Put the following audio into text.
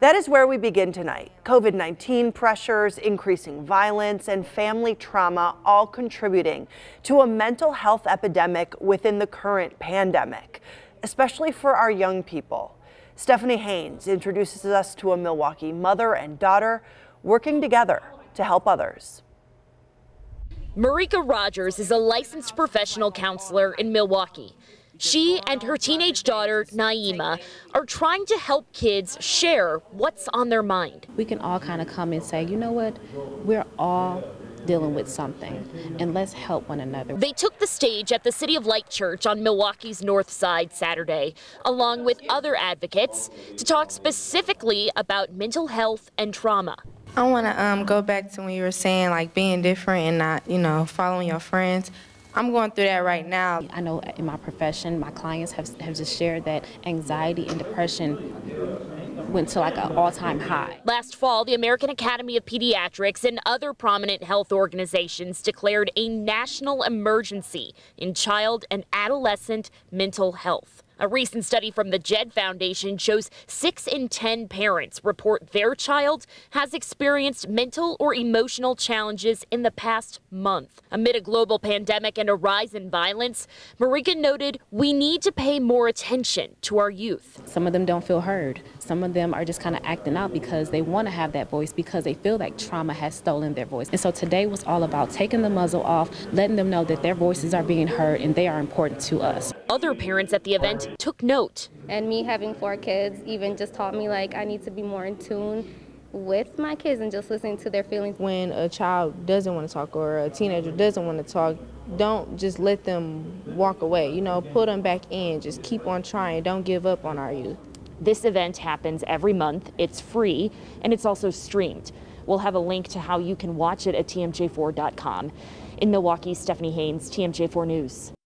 That is where we begin tonight. COVID 19 pressures, increasing violence, and family trauma all contributing to a mental health epidemic within the current pandemic, especially for our young people. Stephanie Haynes introduces us to a Milwaukee mother and daughter working together to help others. Marika Rogers is a licensed professional counselor in Milwaukee. She and her teenage daughter, Naima, are trying to help kids share what's on their mind. We can all kind of come and say, you know what, we're all dealing with something, and let's help one another. They took the stage at the City of Light Church on Milwaukee's North Side Saturday, along with other advocates, to talk specifically about mental health and trauma. I want to um, go back to when you were saying like being different and not, you know, following your friends. I'm going through that right now. I know in my profession, my clients have, have just shared that anxiety and depression went to like an all-time high. Last fall, the American Academy of Pediatrics and other prominent health organizations declared a national emergency in child and adolescent mental health. A recent study from the JED Foundation shows 6 in 10 parents report their child has experienced mental or emotional challenges in the past month. Amid a global pandemic and a rise in violence, Marika noted we need to pay more attention to our youth. Some of them don't feel heard. Some of them are just kind of acting out because they want to have that voice because they feel like trauma has stolen their voice. And so today was all about taking the muzzle off, letting them know that their voices are being heard and they are important to us. Other parents at the event took note. And me having four kids even just taught me like I need to be more in tune with my kids and just listening to their feelings. When a child doesn't want to talk or a teenager doesn't want to talk, don't just let them walk away. You know, put them back in. Just keep on trying. Don't give up on our youth. This event happens every month. It's free and it's also streamed. We'll have a link to how you can watch it at TMJ4.com. In Milwaukee, Stephanie Haynes, TMJ4 News.